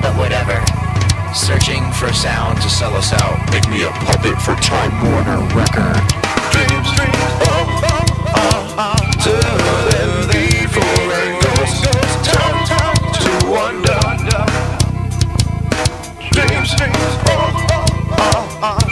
but whatever. Searching for sound to sell us out. Make me a puppet for Time Warner Record. Dreams, dreams, oh, oh, oh, oh. To live thee goes, time, time to wonder. Dreams, dreams, oh, oh, oh, oh.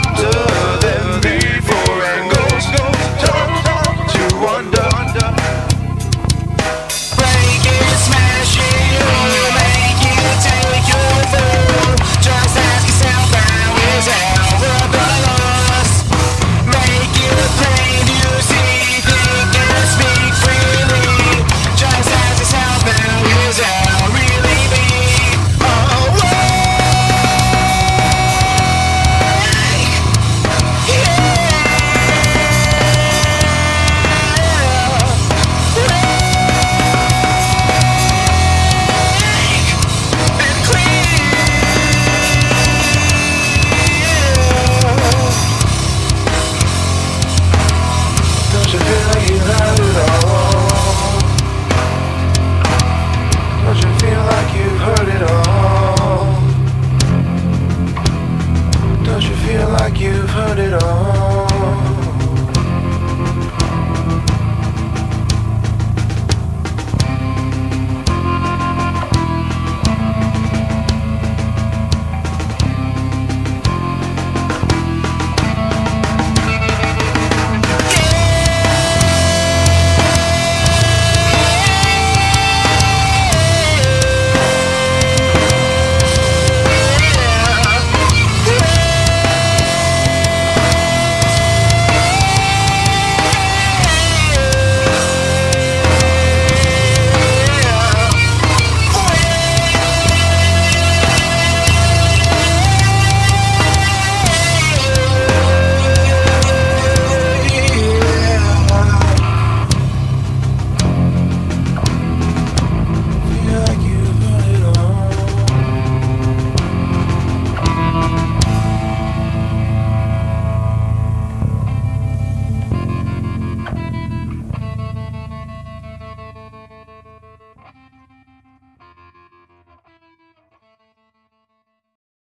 you've heard it all.